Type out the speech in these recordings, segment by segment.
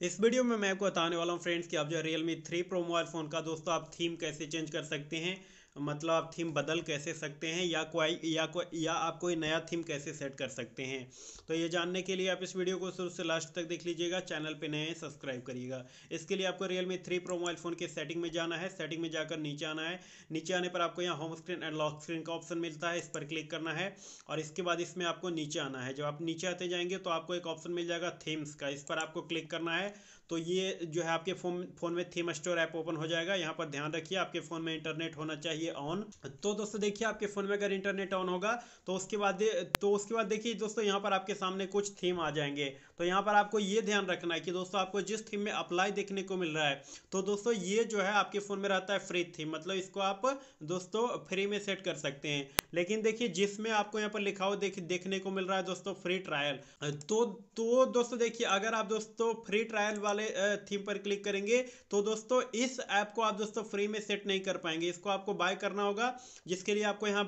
इस वीडियो में मैं आपको बताने वाला हूँ फ्रेंड्स कि आप जो है Realme three pro mobile phone का, दोस्तों, आप थीम कैसे चेंज कर सकते हैं। मतलब आप थीम बदल कैसे सकते हैं, या कोई या कोई या आप कोई नया थीम कैसे सेट कर सकते हैं। तो ये जानने के लिए आप इस वीडियो को शुरू से लास्ट तक देख लीजिएगा चैनल पे नए सब्सक्राइब करिएगा। इसके लिए आपको Realme three pro mobile phone के सेटिंग में जाना है सेटिंग में जाकर नीचे आना है। नीचे आने पर आपको यहाँ home screen and lock screen का ऑप्शन मिलता है, इस पर क्लिक करना है। और इसके बाद इसमें आपको नीचे आना है। जब आप नीचे आते जाएँगे तो आपको एक ऑप्शन मिल जाएगा थीम्स का, इस पर आपको क्लिक करना है। तो ये जो है आपके फ़ोन फ़ोन में थीम स्टोर ऐप ओपन हो जाएगा। यहाँ पर ध्यान रखिए, आपके फ़ोन में इंटरनेट होना चाहिए ऑन। तो दोस्तों देखिए, आपके फ़ोन में अगर इंटरनेट ऑन होगा तो उसके बाद तो उसके बाद देखिए दोस्तों, यहाँ पर आपके सामने कुछ थीम आ जाएँगे। तो यहाँ पर आपको ये ध्यान रखना है कि दोस्तों, आपको जिस थीम में अप्लाई देखने को मिल रहा है तो दोस्तों ये जो है आपके फ़ोन में रहता है फ्री थीम। मतलब इसको आप दोस्तों फ्री में सेट कर सकते हैं। लेकिन देखिए, जिसमें आपको यहाँ पर लिखा हो देख, देखने को मिल रहा है दोस्तों, फ्री ट्रायल। तो तो दोस्तों देखिए, अगर आप दोस्तों फ्री ट्रायल वाले थीम पर क्लिक करेंगे। तो दोस्तों, इस ऐप को आप दोस्तों फ्री में सेट नहीं कर पाएँगे। इसको आपको बाय करना होगा, जिसके लिए आपको यहाँ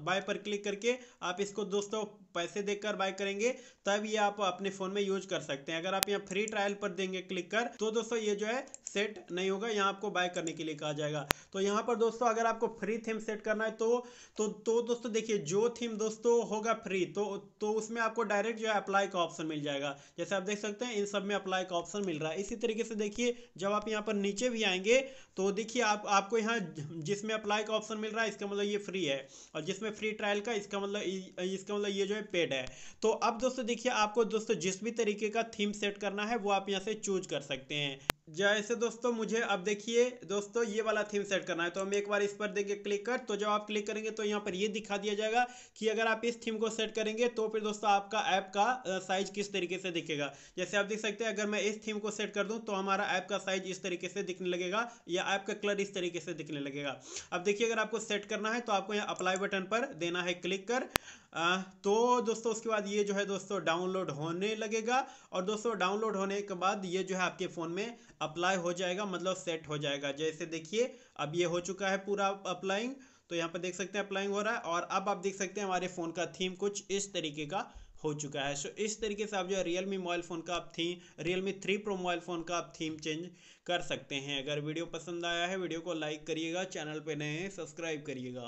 बाय पर क्लिक करके आप इसको दोस्तों पैसे देकर बाय करेंगे, तब ये आप अपने फ़ोन में यूज़ कर सकते हैं। अगर आप यहाँ फ्री ट्रायल पर देंगे क्लिक कर तो दोस्तों ये जो है सेट नहीं होगा। यहाँ आपको बाय करने के लिए कहा जाएगा। तो यहाँ पर दोस्तों, अगर आपको फ्री थीम सेट करना है तो तो तो दोस्तों देखिए, जो थीम दोस्तों होगा फ्री तो तो उसमें आपको डायरेक्ट जो है अप्लाई का ऑप्शन मिल जाएगा। जैसे आप देख सकते हैं, इन सब में अप्लाई का ऑप्शन मिल रहा है। इसी तरीके से देखिए, जब आप यहाँ पर नीचे भी आएँगे तो देखिए आप, आपको यहाँ जिसमें अप्लाई का ऑप्शन मिल रहा है, इसका मतलब ये फ्री है। और जिसमें फ्री ट्रायल का, इसका मतलब इसका मतलब ये जो है पेड है। तो अब दोस्तों देखिए, आपको दोस्तों जिस भी तरीके का थीम सेट करना है, वो आप यहाँ से चूज़ कर सकते हैं। जैसे दोस्तों मुझे, अब देखिए दोस्तों ये वाला थीम सेट करना है तो हम एक बार इस पर देंगे क्लिक कर तो जब आप क्लिक करेंगे तो यहाँ पर ये दिखा दिया जाएगा कि अगर आप इस थीम को सेट करेंगे तो फिर दोस्तों आपका ऐप का साइज़ किस तरीके से दिखेगा। जैसे आप देख सकते हैं, अगर मैं इस थीम को सेट कर दूँ तो हमारा ऐप का साइज़ इस तरीके से दिखने लगेगा, या ऐप का कलर इस तरीके से दिखने लगेगा। अब देखिए अगर आपको सेट करना है तो आपको यहाँ अप्लाई बटन पर देना है क्लिक कर। तो दोस्तों, उसके बाद ये जो है दोस्तों डाउनलोड होने लगेगा। और दोस्तों डाउनलोड होने के बाद ये जो है आपके फ़ोन में अप्लाई हो जाएगा मतलब सेट हो जाएगा। जैसे देखिए, अब ये हो चुका है पूरा अप्लाइंग तो यहाँ पर देख सकते हैं अप्लाइंग हो रहा है। और अब आप देख सकते हैं हमारे फ़ोन का थीम कुछ इस तरीके का हो चुका है। सो इस तरीके से आप जो है रियलमी मोबाइल फ़ोन का आप theme Realme three pro mobile phone का आप थीम चेंज कर सकते हैं। अगर वीडियो पसंद आया है, वीडियो को लाइक करिएगा चैनल पर नए हैं सब्सक्राइब करिएगा।